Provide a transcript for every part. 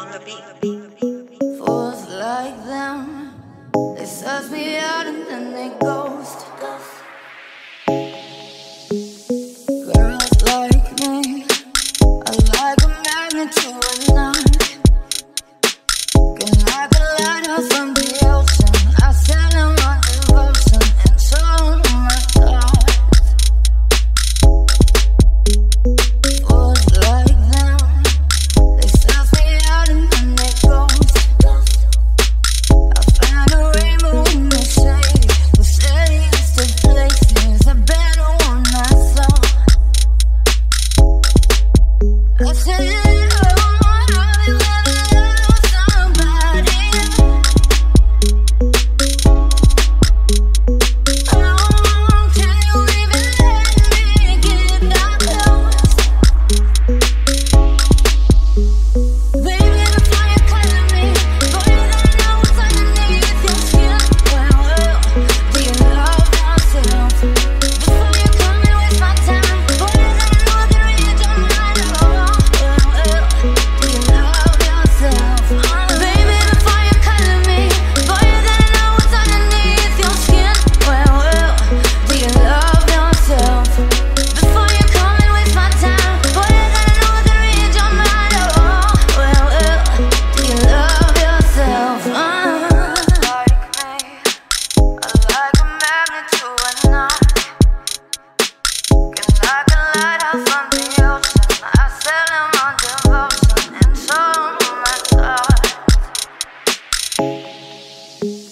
on the beat. Fools like them, they serve me up.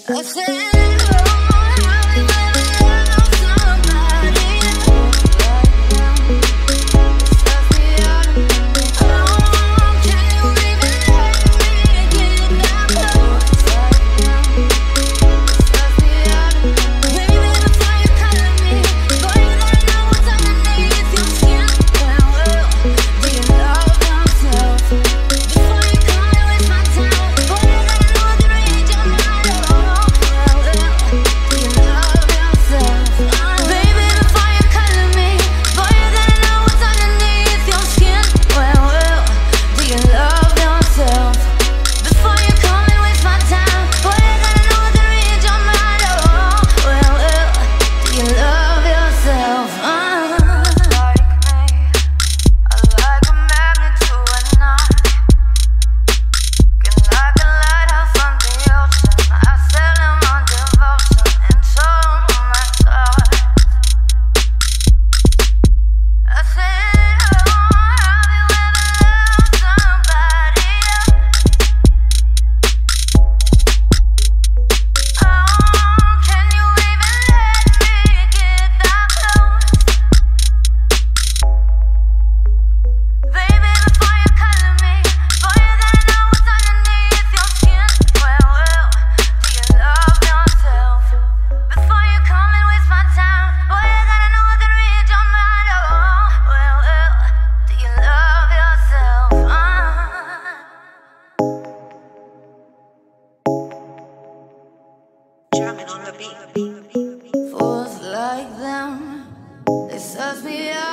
I said. Fourth like them, they suss me up.